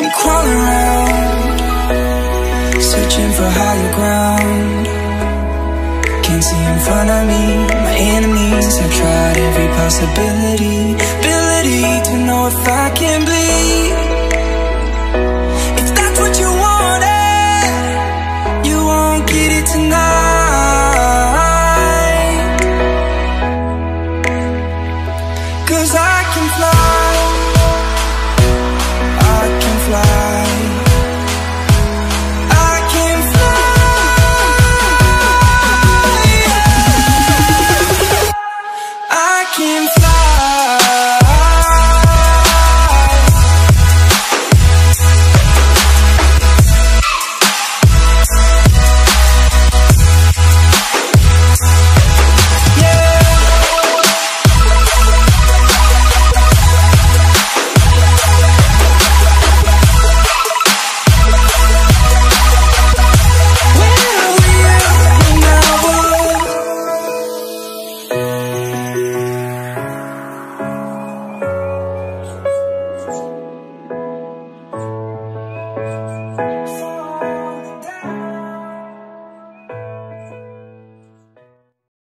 I'm crawling searching for higher ground. Can't see in front of me, my enemies. I've tried every possibility,